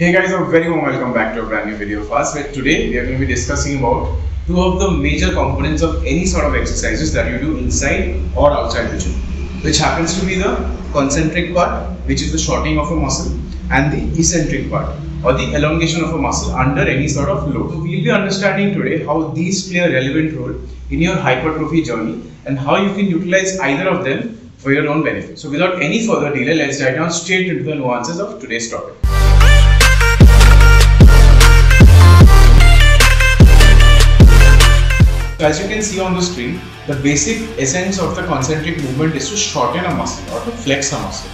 Hey guys, a very warm welcome back to a brand new video of us where today we are going to be discussing about two of the major components of any sort of exercises that you do inside or outside the gym which happens to be the concentric part which is the shortening of a muscle and the eccentric part or the elongation of a muscle under any sort of load. So we'll be understanding today how these play a relevant role in your hypertrophy journey and how you can utilize either of them for your own benefit. So without any further delay, let's dive down straight into the nuances of today's topic. So as you can see on the screen, the basic essence of the concentric movement is to shorten a muscle or to flex a muscle.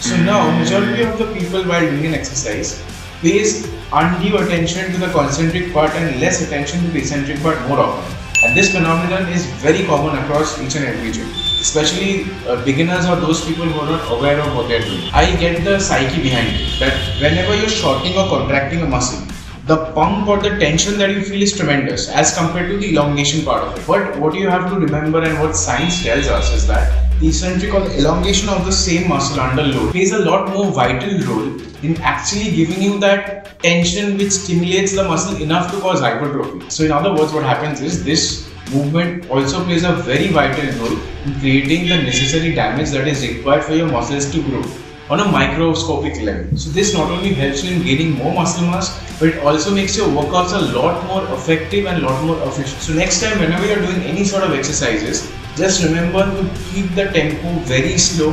So now, majority of the people while doing an exercise pays undue attention to the concentric part and less attention to the eccentric part more often. And this phenomenon is very common across each and every gym. Especially uh, beginners or those people who are not aware of what they're doing. I get the psyche behind it that whenever you're shortening or contracting a muscle, the pump or the tension that you feel is tremendous as compared to the elongation part of it. But what you have to remember and what science tells us is that the eccentric or elongation of the same muscle under load plays a lot more vital role in actually giving you that tension which stimulates the muscle enough to cause hypertrophy. So in other words, what happens is this movement also plays a very vital role in creating the necessary damage that is required for your muscles to grow on a microscopic level. So this not only helps you in gaining more muscle mass, but it also makes your workouts a lot more effective and a lot more efficient. So next time whenever you're doing any sort of exercises, just remember to keep the tempo very slow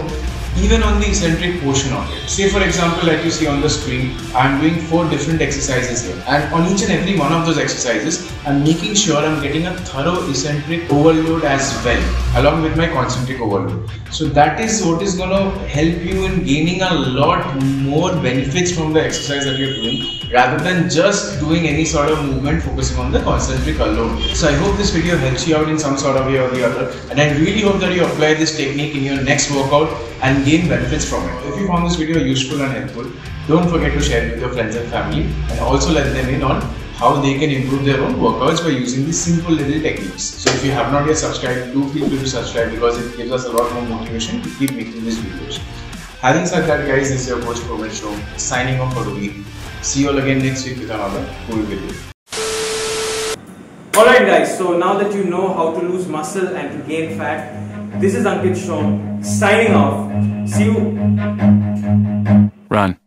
even on the eccentric portion of it. Say for example like you see on the screen, I'm doing four different exercises here and on each and every one of those exercises, I'm making sure I'm getting a thorough eccentric overload as well along with my concentric overload. So that is what is going to help you in gaining a lot more benefits from the exercise that you're doing rather than just doing any sort of movement focusing on the concentric alone. So I hope this video helps you out in some sort of way or the other and I really hope that you apply this technique in your next workout and gain benefits from it. If you found this video useful and helpful, don't forget to share it with your friends and family and also let them in on how they can improve their own workouts by using these simple little techniques. So if you have not yet subscribed, do feel free to subscribe because it gives us a lot more motivation to keep making these videos. Having said that guys, this is your coach Provin Show signing off for the week. See you all again next week with another cool video. Alright guys, so now that you know how to lose muscle and to gain fat, this is Ankit Shrom signing off. See you. Run.